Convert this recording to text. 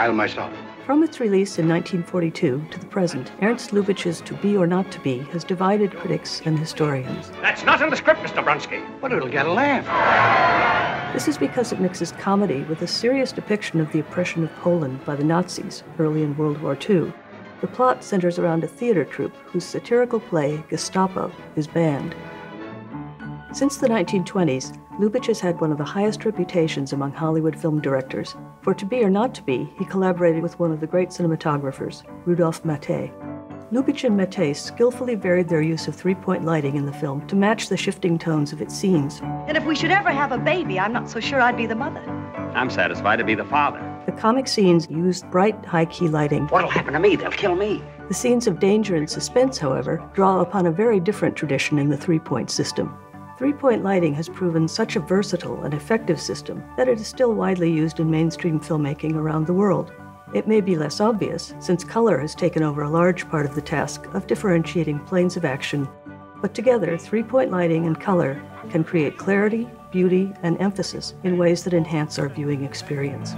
I'll myself. From its release in 1942 to the present, Ernst Lubitsch's To Be or Not to Be has divided critics and historians. That's not in the script, Mr. Bronski. But it'll get a laugh. This is because it mixes comedy with a serious depiction of the oppression of Poland by the Nazis early in World War II. The plot centers around a theater troupe whose satirical play, Gestapo, is banned. Since the 1920s, Lubitsch has had one of the highest reputations among Hollywood film directors. For To Be or Not to Be, he collaborated with one of the great cinematographers, Rudolph Maté. Lubitsch and Maté skillfully varied their use of three point lighting in the film to match the shifting tones of its scenes. And if we should ever have a baby, I'm not so sure I'd be the mother. I'm satisfied to be the father. The comic scenes used bright, high key lighting. What'll happen to me? They'll kill me. The scenes of danger and suspense, however, draw upon a very different tradition in the three point system. Three point lighting has proven such a versatile and effective system that it is still widely used in mainstream filmmaking around the world. It may be less obvious, since color has taken over a large part of the task of differentiating planes of action, but together, three point lighting and color can create clarity, beauty, and emphasis in ways that enhance our viewing experience.